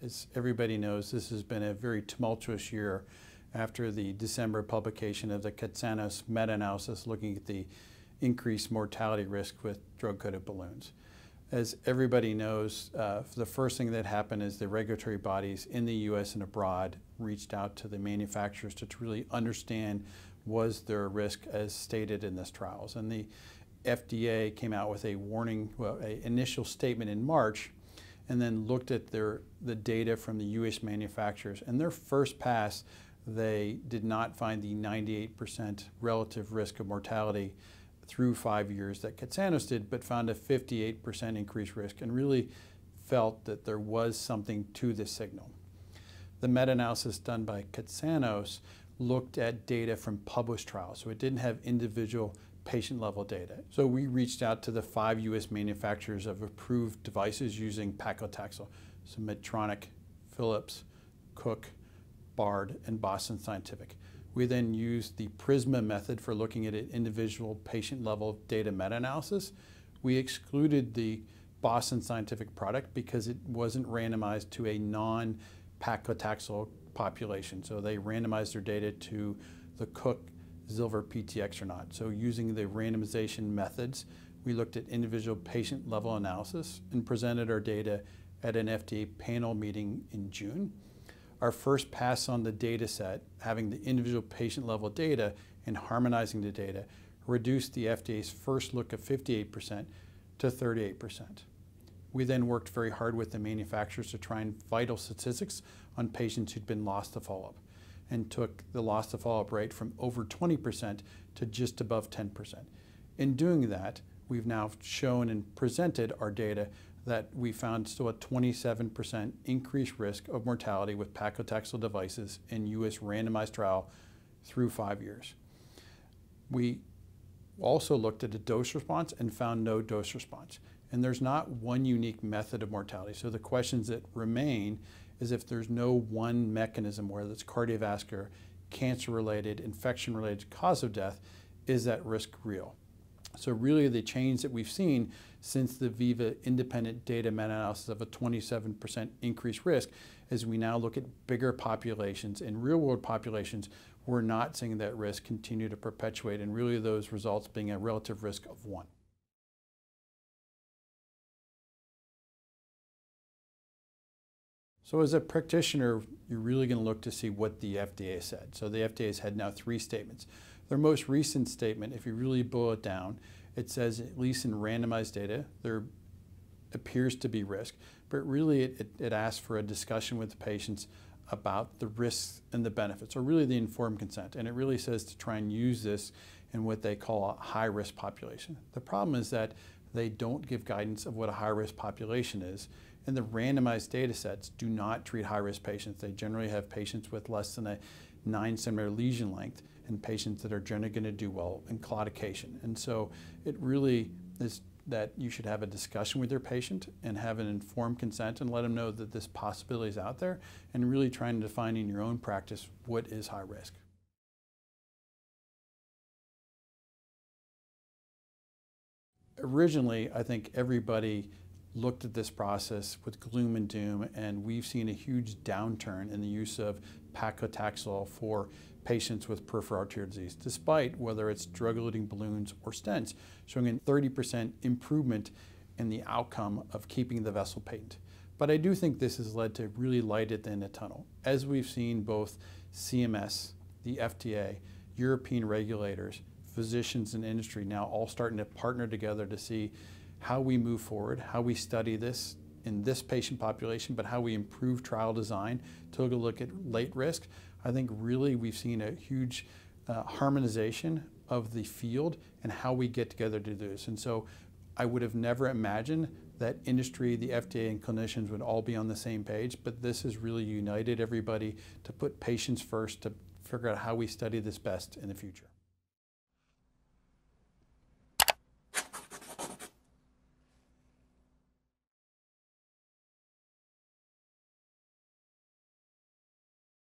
As everybody knows, this has been a very tumultuous year after the December publication of the Katsanos meta-analysis looking at the increased mortality risk with drug-coated balloons. As everybody knows, uh, the first thing that happened is the regulatory bodies in the U.S. and abroad reached out to the manufacturers to really understand was there a risk as stated in this trials. And the FDA came out with a warning, well, an initial statement in March, and then looked at their, the data from the U.S. manufacturers. And their first pass, they did not find the 98% relative risk of mortality through five years that Katsanos did, but found a 58% increased risk and really felt that there was something to this signal. The meta-analysis done by Katsanos looked at data from published trials, so it didn't have individual patient level data. So we reached out to the five US manufacturers of approved devices using paclitaxel, so Medtronic, Philips, Cook, Bard, and Boston Scientific. We then used the PRISMA method for looking at an individual patient level data meta-analysis. We excluded the Boston Scientific product because it wasn't randomized to a non-paclitaxel population. So they randomized their data to the Cook, Zilver PTX or not. So using the randomization methods, we looked at individual patient level analysis and presented our data at an FDA panel meeting in June our first pass on the data set, having the individual patient level data and harmonizing the data, reduced the FDA's first look of 58% to 38%. We then worked very hard with the manufacturers to try and vital statistics on patients who'd been lost to follow-up and took the loss to follow-up rate from over 20% to just above 10%. In doing that, we've now shown and presented our data that we found still a 27% increased risk of mortality with paclitaxel devices in U.S. randomized trial through five years. We also looked at a dose response and found no dose response. And there's not one unique method of mortality. So the questions that remain is if there's no one mechanism, whether it's cardiovascular, cancer-related, infection-related cause of death, is that risk real? So really the change that we've seen since the VIVA independent data meta-analysis of a 27% increased risk as we now look at bigger populations and real world populations, we're not seeing that risk continue to perpetuate and really those results being a relative risk of one. So as a practitioner, you're really going to look to see what the FDA said. So the FDA has had now three statements. Their most recent statement, if you really boil it down, it says, at least in randomized data, there appears to be risk, but really it, it, it asks for a discussion with the patients about the risks and the benefits, or really the informed consent. And it really says to try and use this in what they call a high risk population. The problem is that they don't give guidance of what a high risk population is. And the randomized data sets do not treat high risk patients. They generally have patients with less than a nine centimeter lesion length and patients that are generally going to do well in claudication. And so it really is that you should have a discussion with your patient and have an informed consent and let them know that this possibility is out there and really trying to define in your own practice what is high risk. Originally, I think everybody looked at this process with gloom and doom, and we've seen a huge downturn in the use of paclitaxel for patients with peripheral arterial disease, despite whether it's drug-eluting balloons or stents, showing a 30% improvement in the outcome of keeping the vessel patent. But I do think this has led to really light at the end of the tunnel. As we've seen both CMS, the FDA, European regulators, physicians and industry now all starting to partner together to see how we move forward, how we study this in this patient population, but how we improve trial design to look at late risk. I think really we've seen a huge uh, harmonization of the field and how we get together to do this. And so I would have never imagined that industry, the FDA, and clinicians would all be on the same page, but this has really united everybody to put patients first to figure out how we study this best in the future.